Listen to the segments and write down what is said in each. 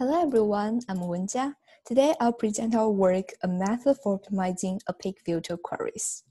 Hello everyone, I'm Wenjia. Today I'll present our work, A Method for Optimizing Opaque Filter Queries.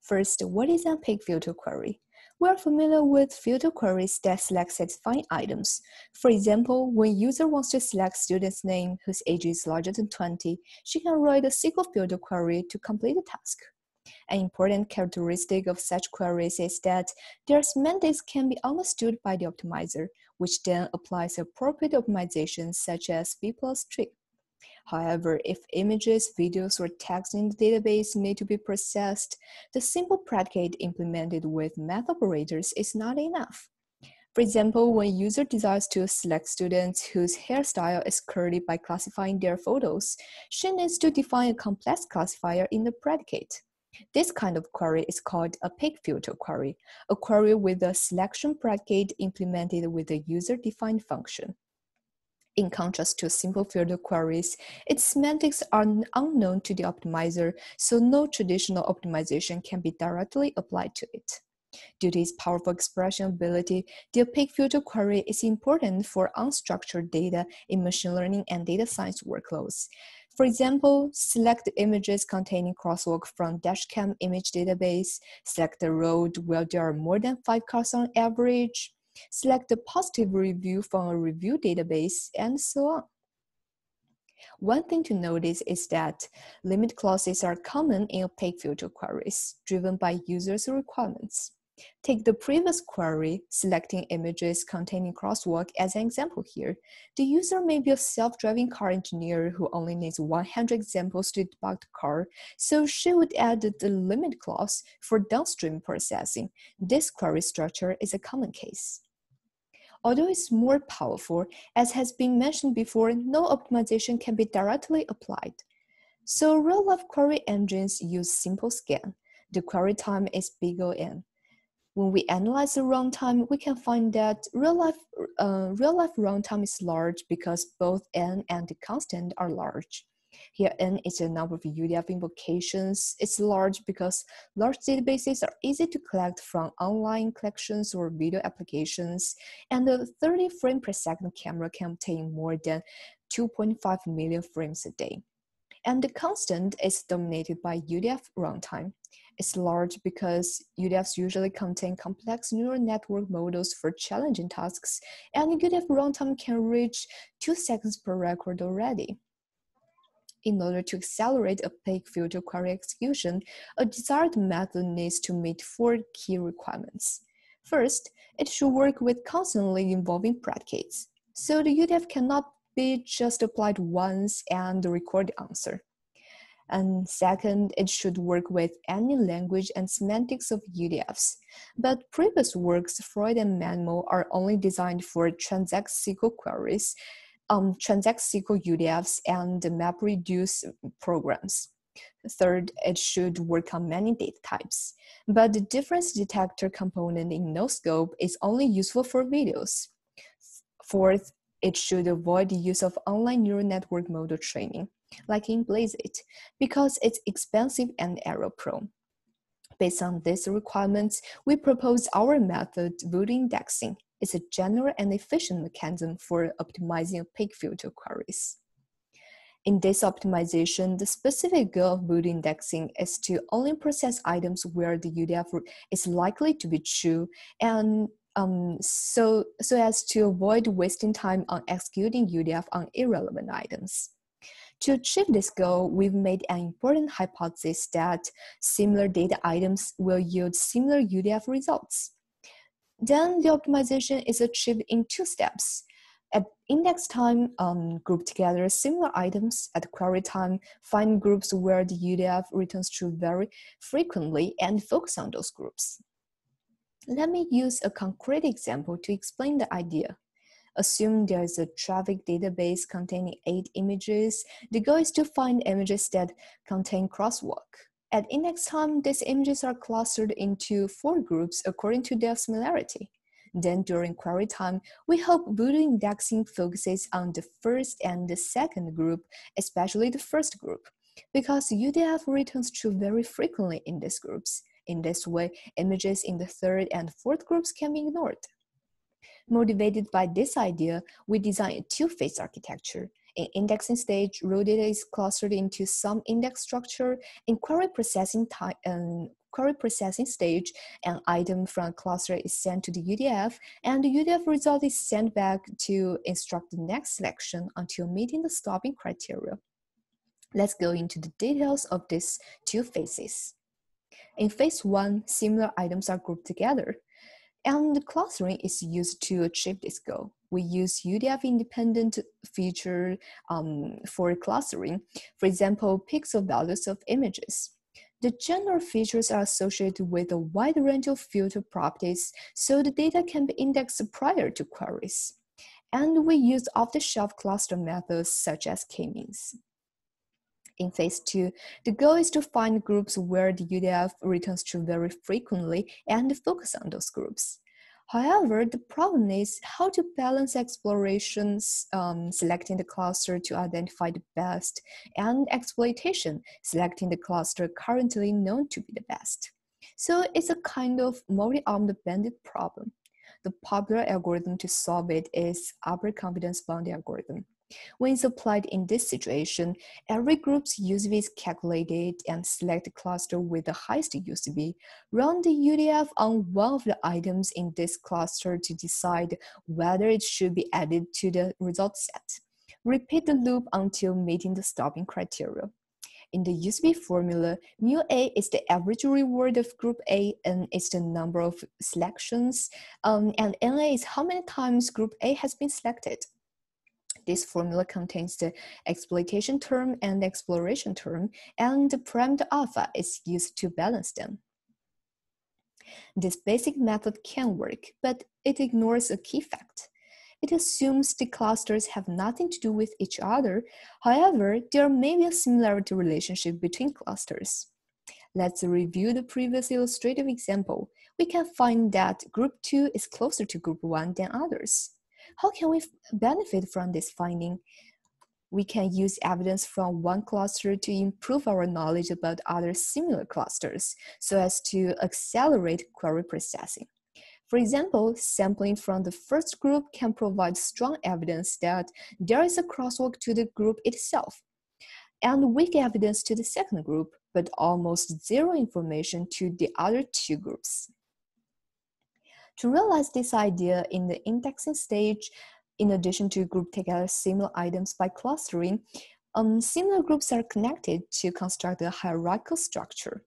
First, what is an opaque filter query? We're familiar with filter queries that select satisfying items. For example, when user wants to select student's name whose age is larger than 20, she can write a SQL filter query to complete the task. An important characteristic of such queries is that their semantics can be understood by the optimizer, which then applies appropriate optimizations such as B plus tree. However, if images, videos, or text in the database need to be processed, the simple predicate implemented with math operators is not enough. For example, when a user desires to select students whose hairstyle is curly by classifying their photos, she needs to define a complex classifier in the predicate. This kind of query is called a opaque filter query, a query with a selection predicate implemented with a user-defined function. In contrast to simple filter queries, its semantics are unknown to the optimizer, so no traditional optimization can be directly applied to it. Due to its powerful expression ability, the opaque filter query is important for unstructured data in machine learning and data science workloads. For example, select images containing crosswalk from dashcam image database, select the road where there are more than five cars on average, select the positive review from a review database, and so on. One thing to notice is that limit clauses are common in opaque filter queries, driven by users' requirements. Take the previous query, selecting images containing crosswalk as an example here. The user may be a self-driving car engineer who only needs 100 examples to debug the car, so she would add the limit clause for downstream processing. This query structure is a common case. Although it's more powerful, as has been mentioned before, no optimization can be directly applied. So real-life query engines use simple scan. The query time is big O n. When we analyze the runtime, we can find that real life, uh, real life runtime is large because both n and the constant are large. Here, n is the number of UDF invocations. It's large because large databases are easy to collect from online collections or video applications, and the 30 frame per second camera can obtain more than 2.5 million frames a day. And the constant is dominated by UDF runtime. It's large because UDFs usually contain complex neural network models for challenging tasks, and UDF runtime can reach 2 seconds per record already. In order to accelerate opaque filter query execution, a desired method needs to meet four key requirements. First, it should work with constantly evolving predicates. So the UDF cannot be just applied once and record the answer. And second, it should work with any language and semantics of UDFs. But previous works, Froid and Manimal, are only designed for transact SQL queries, um, transact SQL UDFs, and MapReduce programs. Third, it should work on many data types. But the difference detector component in NoScope is only useful for videos. Fourth, it should avoid the use of online neural network model training like in BlazeIt, because it's expensive and error prone. Based on these requirements, we propose our method, Voodoo indexing. It's a general and efficient mechanism for optimizing opaque filter queries. In this optimization, the specific goal of Voodoo indexing is to only process items where the UDF is likely to be true and um, so, so as to avoid wasting time on executing UDF on irrelevant items. To achieve this goal, we've made an important hypothesis that similar data items will yield similar UDF results. Then the optimization is achieved in two steps. At index time, um, group together similar items. At query time, find groups where the UDF returns true very frequently and focus on those groups. Let me use a concrete example to explain the idea. Assume there is a traffic database containing eight images. The goal is to find images that contain crosswalk. At index time, these images are clustered into four groups according to their similarity. Then during query time, we hope Voodoo indexing focuses on the first and the second group, especially the first group, because UDF returns true very frequently in these groups. In this way, images in the third and fourth groups can be ignored. Motivated by this idea, we designed a two-phase architecture. In indexing stage, raw data is clustered into some index structure. In query processing time, um, query processing stage, an item from cluster is sent to the UDF, and the UDF result is sent back to instruct the next selection until meeting the stopping criteria. Let's go into the details of these two phases. In phase one, similar items are grouped together, and clustering is used to achieve this goal. We use UDF independent feature um, for clustering, for example, pixel values of images. The general features are associated with a wide range of filter properties, so the data can be indexed prior to queries. And we use off-the-shelf cluster methods such as k-means. In phase two, the goal is to find groups where the UDF returns true very frequently and focus on those groups. However, the problem is how to balance explorations, um, selecting the cluster to identify the best, and exploitation, selecting the cluster currently known to be the best. So it's a kind of multi-armed bandit problem. The popular algorithm to solve it is upper confidence bound algorithm. When it's applied in this situation, every group's UCB is calculated and select the cluster with the highest UCB. Run the UDF on one of the items in this cluster to decide whether it should be added to the result set. Repeat the loop until meeting the stopping criteria. In the UCB formula, mu A is the average reward of group A, and is the number of selections, um, and NA is how many times group A has been selected. This formula contains the exploitation term and exploration term, and the parameter alpha is used to balance them. This basic method can work, but it ignores a key fact. It assumes the clusters have nothing to do with each other. However, there may be a similarity relationship between clusters. Let's review the previous illustrative example. We can find that group 2 is closer to group 1 than others. How can we benefit from this finding? We can use evidence from one cluster to improve our knowledge about other similar clusters so as to accelerate query processing. For example, sampling from the first group can provide strong evidence that there is a crosswalk to the group itself, and weak evidence to the second group, but almost zero information to the other two groups. To realize this idea in the indexing stage, in addition to group together similar items by clustering, um, similar groups are connected to construct a hierarchical structure.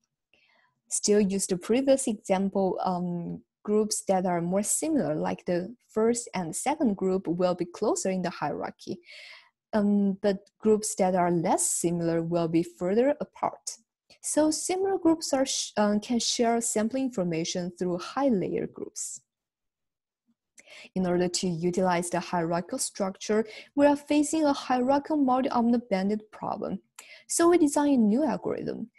Still use the previous example, um, groups that are more similar, like the first and second group, will be closer in the hierarchy. Um, but groups that are less similar will be further apart. So similar groups are uh, can share sampling information through high layer groups. In order to utilize the hierarchical structure, we are facing a hierarchical multi-armed bandit problem. So we design a new algorithm.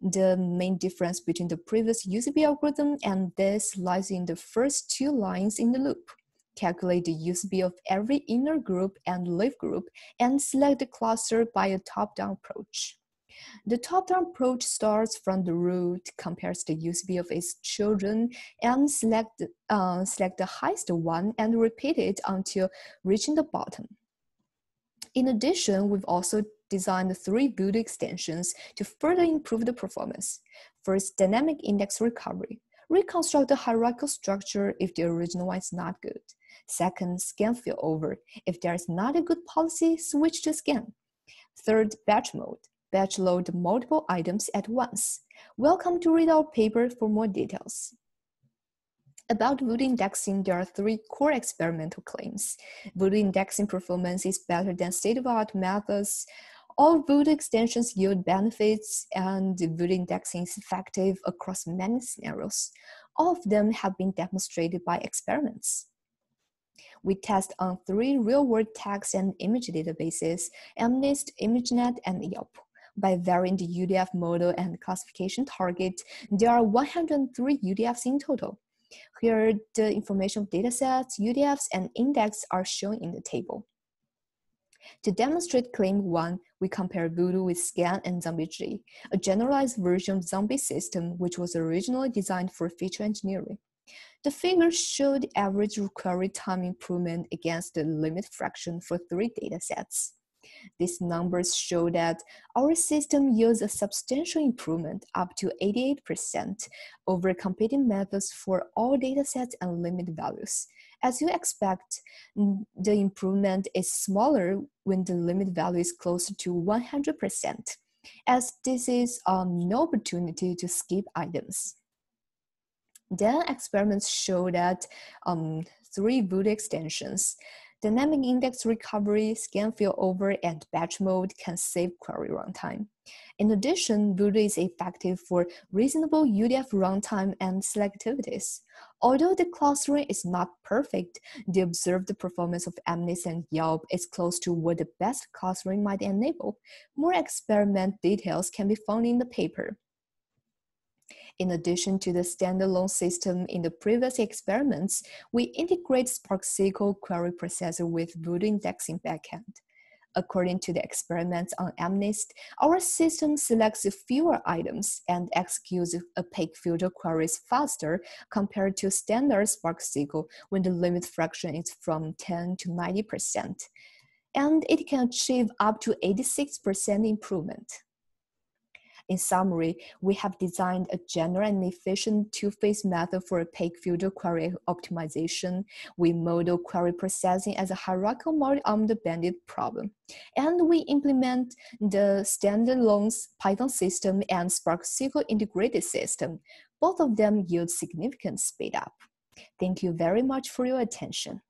The main difference between the previous UCB algorithm and this lies in the first two lines in the loop. Calculate the UCB of every inner group and leaf group and select the cluster by a top-down approach. The top-down approach starts from the root, compares the UCB of its children, and select, uh, select the highest one and repeat it until reaching the bottom. In addition, we've also designed three build extensions to further improve the performance. First, dynamic index recovery. Reconstruct the hierarchical structure if the original one is not good. Second, scan failover. If there is not a good policy, switch to scan. Third, batch mode batch load multiple items at once. Welcome to read our paper for more details. About Voodoo indexing, there are three core experimental claims. Voodoo indexing performance is better than state-of-art methods. All Voodoo extensions yield benefits, and Voodoo indexing is effective across many scenarios. All of them have been demonstrated by experiments. We test on three real-world text and image databases, MNIST, ImageNet, and Yelp by varying the UDF model and classification target, there are 103 UDFs in total. Here, the information of datasets, UDFs, and index are shown in the table. To demonstrate claim one, we compare Voodoo with Scan and ZombieG, a generalized version of Zombie system which was originally designed for feature engineering. The figure showed average recovery time improvement against the limit fraction for three datasets. These numbers show that our system yields a substantial improvement up to 88% over competing methods for all datasets and limit values. As you expect, the improvement is smaller when the limit value is closer to 100%, as this is um, no opportunity to skip items. Then experiments show that um, three Voodoo extensions Dynamic index recovery, scan failover, and batch mode can save query runtime. In addition, Voodoo is effective for reasonable UDF runtime and selectivities. Although the clustering is not perfect, the observed performance of MNIST and Yelp is close to what the best clustering might enable. More experiment details can be found in the paper. In addition to the standalone system in the previous experiments, we integrate Spark SQL query processor with Voodoo indexing backend. According to the experiments on MNIST, our system selects fewer items and executes opaque filter queries faster compared to standard Spark SQL when the limit fraction is from 10 to 90%. And it can achieve up to 86% improvement. In summary, we have designed a general and efficient two-phase method for opaque filter query optimization. We model query processing as a hierarchical multi-armed bandit problem. And we implement the standalone Python system and Spark SQL integrated system. Both of them yield significant speed up. Thank you very much for your attention.